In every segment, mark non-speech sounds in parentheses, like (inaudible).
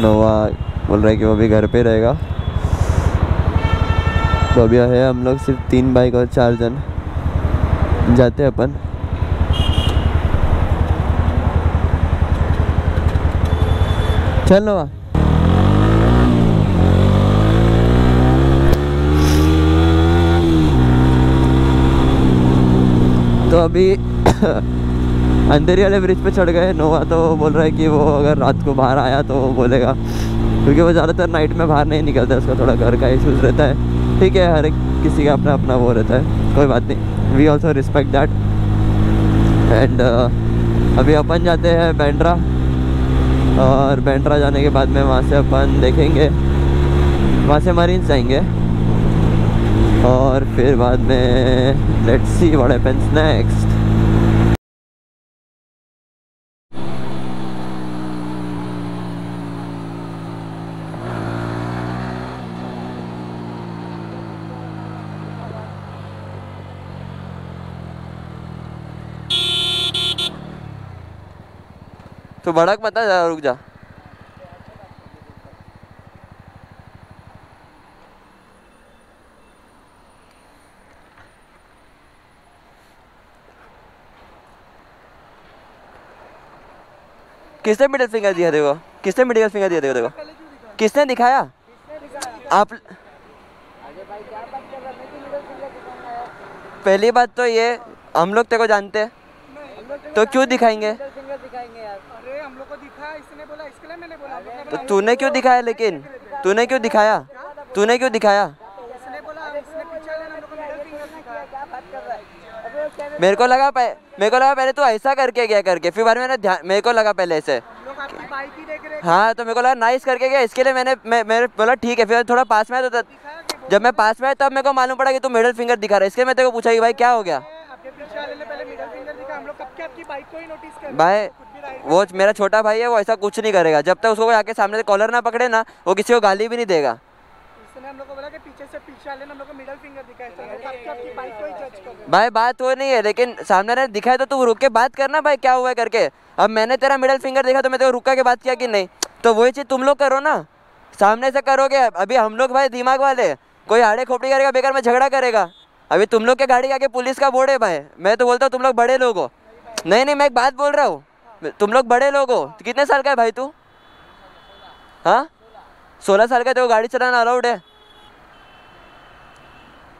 नोवा बोल रहा है कि वो भी घर पे रहेगा। तो अभी है हम लोग सिर्फ़ तीन बाइक और चार जन। जाते हैं अपन। चल नोवा। तो अभी (clears throat) अंधेरी वाले ब्रिज पे चढ़ गए। नोवा तो बोल रहा है कि वो अगर रात को बाहर आया तो बोलेगा। क्योंकि वो ज़्यादातर नाइट में बाहर नहीं निकलता उसका थोड़ा घर का इशूज़ रहता है। ठीक है, हर एक किसी का अपना अपना वो रहता है। कोई बात नहीं। We also respect that and अभी अपन जाते हैं बैंड्रा और बैंड्रा जाने के बाद में वहाँ से अपन देखेंगे। वहाँ से मरीन जाएँगे। और फिर बाद में let's see what happens next तो भड़क मत जा, रुक जा। किसने मिडिल फिंगर दिया देखो किसने मिडिल फिंगर दिया देखो देखो किसने दिखाया? आप पहली बात तो ये, हम लोग तेरे को जानते हैं। तो क्यों दिखाएँगे अरे हम लोग को दिखा इसने बोला इसके लिए मैंने बोला हम लोग ने तो तूने क्यों दिखाया लेकिन? तूने क्यों दिखाया? तूने क्यों दिखाया? है मेरे को लगा मेरे को लगा पहले तू ऐसा करके गया करके फिर बाद में मैंने ध्यान मेरे को लगा पहले ऐसे। ही तो मेरे को लगा नाइस करके गया इसके लिए मैंने मैं मेरे बोला ठीक है फिर थोड़ा पास में आया तो जब मैं पास में आया तब मेरे को मालूम पड़ा कि तू मिडिल फिंगर दिखा रहा है इसके मैं तेरे को पूछा कि भाई क्या हो गया। भाई वो मेरा छोटा भाई है वो ऐसा कुछ नहीं करेगा। जब तक उसको आके सामने से कॉलर ना पकड़े ना वो किसी को गाली भी नहीं देगा। तो ही हैं। भाई बात वो नहीं है लेकिन सामने ने दिखाया तो तू रुक के बात करना भाई क्या हुआ है करके? अब मैंने तेरा मिडिल फिंगर देखा तो मैं तेरे रुका के बात किया कि नहीं? तो वही चीज़ तुम लोग करो ना। सामने से करोगे अभी हम लोग भाई दिमाग वाले। कोई आड़े खोपड़ी करेगा बेकार में झगड़ा करेगा। अभी तुम लोग के गाड़ी आगे पुलिस का बोर्ड है भाई। मैं तो बोलता हूँ तुम लोग बड़े लोग हो। नहीं नहीं मैं एक बात बोल रहा हूँ। तुम लोग बड़े लोग हो। कितने साल का है भाई तू? हाँ? सोलह साल का तेरे को गाड़ी चलाना अलाउड है।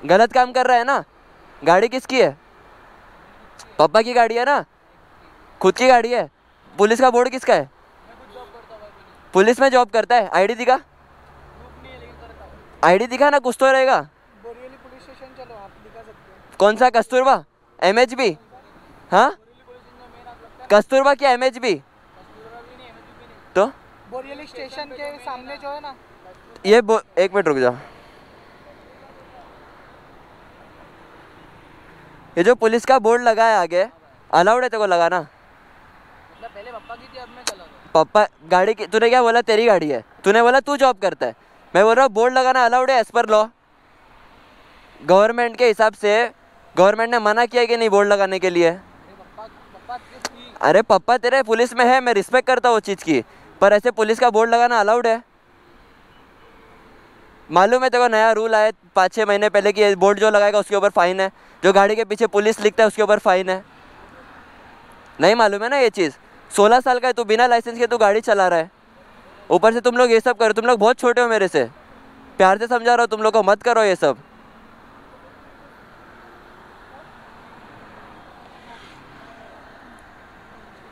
गलत काम कर रहा है ना? गाड़ी किसकी है? पापा की गाड़ी है ना? खुद की गाड़ी है। पुलिस का बोर्ड किसका है? पुलिस में जॉब करता है। आईडी दिखा। आईडी दिखा ना कुछ तो रहेगा। कौन सा? कस्तूरबा? एम एच बी हाँ? कस्तूरबा की एम एच बी तो? बोरियली स्टेशन के सामने जो है ना। ये बो- एक मिनट रुक जा। ये जो पुलिस का बोर्ड लगा है आगे अलाउड है तेरे को लगाना? पहले पापा की थी अब मैं चला पापा गाड़ी की तूने क्या बोला तेरी गाड़ी है? तूने बोला तू जॉब करता है। मैं बोल रहा हूँ बोर्ड लगाना अलाउड है एज पर लॉ गवर्नमेंट के हिसाब से गवर्नमेंट ने मना किया कि नहीं बोर्ड लगाने के लिए? अरे पापा तेरे पुलिस में है, मैं रिस्पेक्ट करता हूँ उस चीज़ की। पर ऐसे पुलिस का बोर्ड लगाना अलाउड है? मालूम है तेरे को नया रूल आया पाँच छः महीने पहले कि बोर्ड जो लगाएगा उसके ऊपर फाइन है? जो गाड़ी के पीछे पुलिस लिखता है उसके ऊपर फाइन है। नहीं मालूम है ना ये चीज़? सोलह साल का है, तू बिना लाइसेंस के तू गाड़ी चला रहा है। ऊपर से तुम लोग ये सब करो, तुम लोग बहुत छोटे हो मेरे से। प्यार से समझा रहा हो, तुम लोग को मत करो ये सब।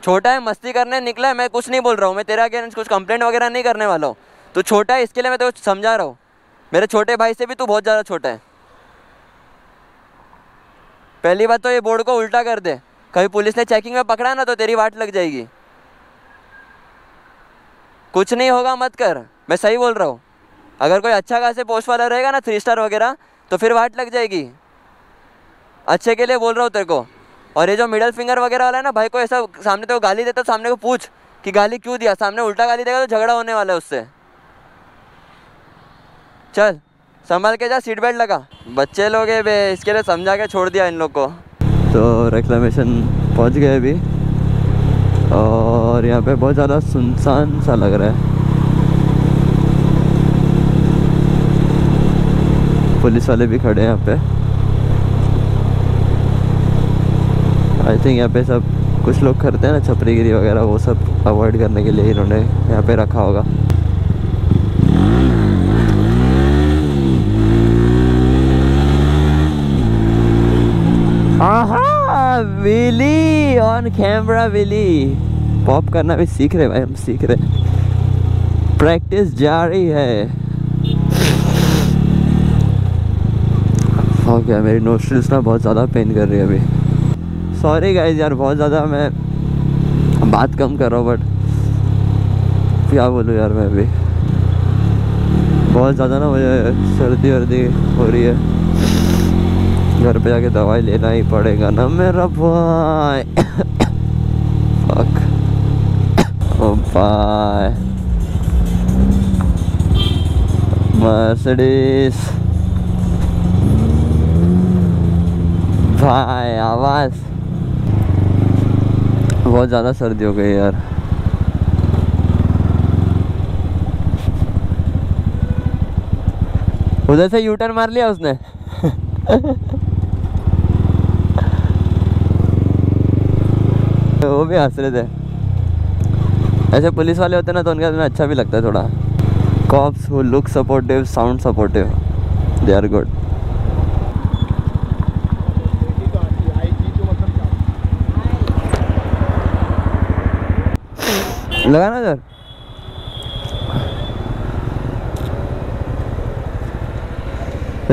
छोटा है, मस्ती करने निकला है, मैं कुछ नहीं बोल रहा हूँ, मैं तेरा आगे कुछ कंप्लेंट वगैरह नहीं करने वाला हूँ। तो छोटा है, इसके लिए मैं तो समझा रहा हूँ। मेरे छोटे भाई से भी तू बहुत ज़्यादा छोटा है। पहली बात तो ये बोर्ड को उल्टा कर दे। कभी पुलिस ने चेकिंग में पकड़ा ना तो तेरी वाट लग जाएगी। कुछ नहीं होगा, मत कर। मैं सही बोल रहा हूँ। अगर कोई अच्छा खासे पोस्ट वाला रहेगा ना थ्री स्टार वगैरह तो फिर वाट लग जाएगी। अच्छे के लिए बोल रहा हूँ तेरे को। और ये जो मिडल फिंगर वगैरह वाला है ना, भाई को ऐसा सामने तो गाली देता तो सामने को पूछ कि गाली क्यों दिया? सामने उल्टा गाली देगा तो झगड़ा होने वाला है उससे। चल, संभाल के जा सीट बेल्ट लगा। बच्चे लोग है बे, इसके लिए समझा के छोड़ दिया इन लोग को। तो रेक्लामेशन पहुँच गए अभी। और यहाँ पे बहुत ज़्यादा सुनसान सा लग रहा है। पुलिस वाले भी खड़े हैं यहाँ पे। आई थिंक यहाँ पे सब कुछ लोग करते हैं ना, छपरीगिरी वगैरह, वो सब अवॉइड करने के लिए इन्होंने यहाँ पे रखा होगा। Wheelie on camera wheelie pop करना भी सीख रहे भाई, हम सीख रहे प्रैक्टिस जारी है। हो गया, मेरी नोस्ट्रिल्स ना बहुत ज़्यादा पेन कर रही है अभी। सॉरी गाइज़ यार, बहुत ज़्यादा मैं बात कम कर रहा हूँ बट क्या बोलूँ यार मैं अभी? बहुत ज़्यादा ना मुझे सर्दी वर्दी हो रही है। घर पे जाके दवाई लेना ही पड़ेगा ना मेरा भाई। फक ओ बाय मर्सिडीज भाई आवाज़। बहुत ज़्यादा सर्दी हो गई यार। उधर से यू टर्न मार लिया उसने? (laughs) वो भी हंस रहे थे। ऐसे पुलिस वाले होते ना तो उनका अच्छा भी लगता है थोड़ा। Cops who look supportive sound supportive they are good लगा ना सर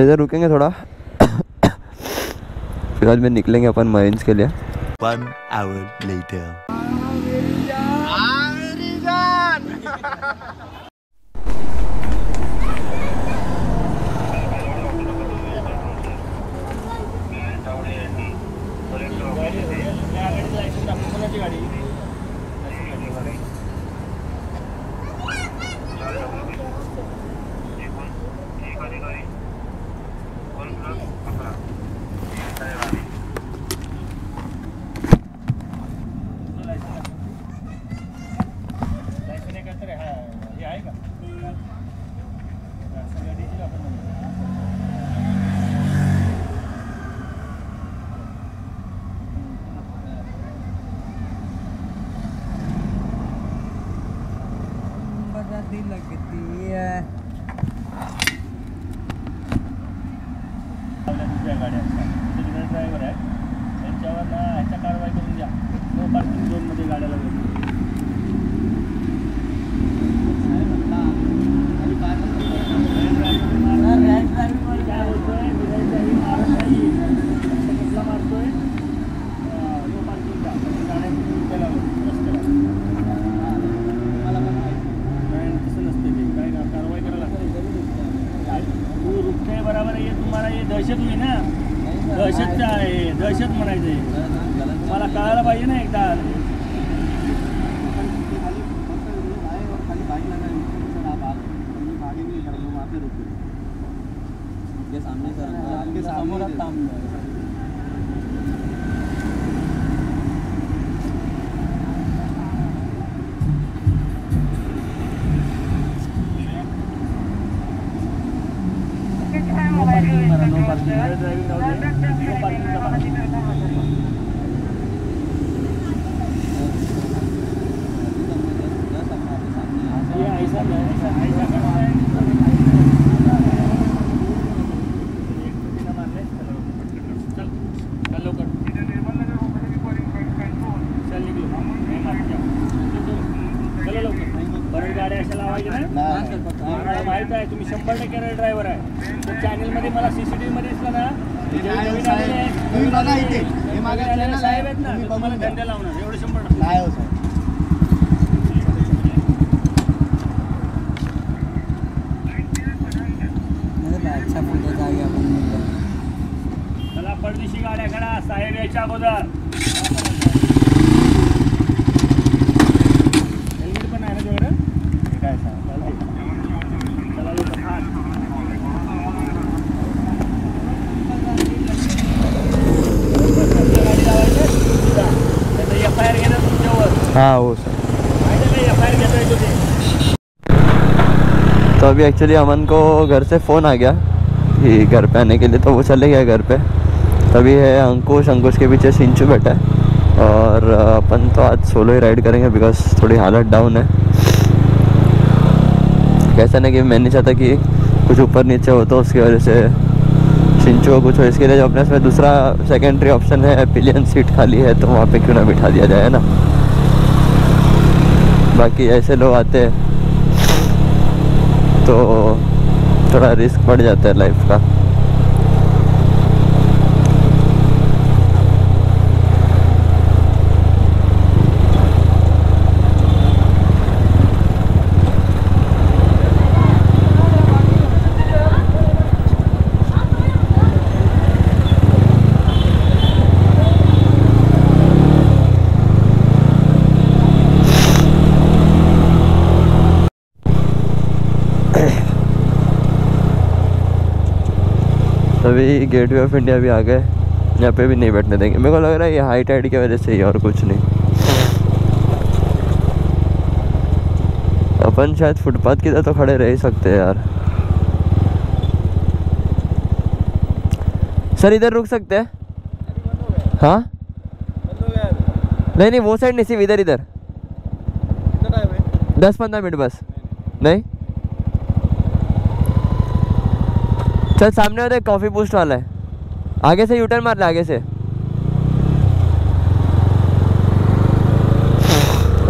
इधर रुकेंगे थोड़ा। फिर आज में निकलेंगे अपन मरीन्स के लिए। One hour later. लगती करायला लागते तू रुपये बरोबर आहे तुम्हाला हे दहशत होई ना दहशत आहे दहशत म्हणायचं आहे तुम्हाला कळायला पाहिजे ना एकदा नो पार्किंग म्हणा नो पार्किंग ड्रायव्हिंग माहीत आहे. तुम्ही शंभर टक्के ड्रायव्हर आहे. तर चॅनलमध्ये मला सीसीटीव्ही मध्ये दिसलं ना ते जे नवीन आलेले आहेत, तुम्ही बघा इथे. हे मागे नवीन आलेले channel साहेब. आहेत ना ते तुम्हाला. धंदे लावणार एवढं शंभर टक्के. नाही हो साहेब. चला गाड्या करा साहेब यायच्या अगोदर. हाँ वो सर ते अभी एक्चुअली अमन को घर से फ़ोन आ गया कि घर पे आने के लिए तो वो चले गया घर पे। तभी है अंकुश अंकुश के पीछे सिंचू बैठा है। और अपन तो आज सोलो ही राइड करेंगे बिकॉज़ थोड़ी हालत डाउन है। कैसा नहीं कि मैं नहीं चाहता कि कुछ ऊपर नीचे हो तो उसकी वजह से सिंचू को कुछ हो। इसके लिए जो अपने दूसरा सेकेंडरी ऑप्शन है पिलियन सीट खाली है तो वहाँ पे क्यों ना बिठा दिया जाए ना? बाकी ऐसे लोग आते हैं तो थोड़ा रिस्क बढ़ जाता है लाइफ का। तभी गेट वे ऑफ़ इंडिया भी आ गए, यहाँ पे भी नहीं बैठने देंगे। मेरे को लग रहा है ये हाई टाइड की वजह से ही और कुछ नहीं। अपन शायद फुटपाथ की तरह तो खड़े रह ही सकते हैं यार। सर इधर रुक सकते हैं? हाँ? नहीं नहीं, वो साइड नहीं, सिर्फ़ इधर इधर। दस पंद्रह मिनट बस। नहीं? चल, सामने वाले कॉफ़ी बूस्ट वाला है। आगे से यूटर्न मार ले, आगे से।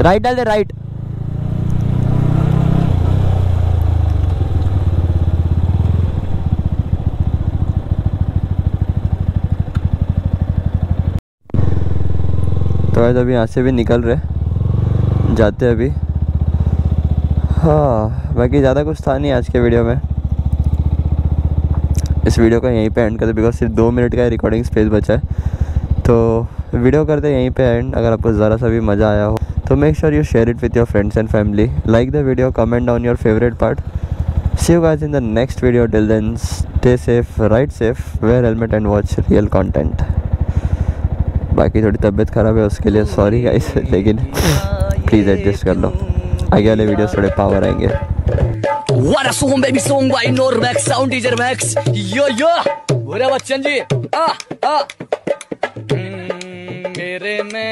राइट डाल दे राइट तो आज अभी यहाँ से भी निकल रहे जाते अभी। हाँ बाकी ज़्यादा कुछ था नहीं आज के वीडियो में। इस वीडियो को यहीं पे एंड करते बिकॉज़ सिर्फ़ दो मिनट का रिकॉर्डिंग स्पेस बचा है। तो वीडियो करते यहीं पे एंड अगर आपको ज़रा सा भी मज़ा आया हो तो make sure you share it with your friends and family like the video comment down your favourite part see you guys in the next video till then stay safe ride safe wear helmet and watch real content बाकी थोड़ी तबीयत ख़राब है उसके लिए sorry guys (laughs) लेकिन please adjust कर लो। आगे वाले वीडियोस थोड़े पावर आएँगे What a song baby song by Normax Sound Teacher Max Yo yo बोले बच्चन जी आ आ हम्म, मेरे में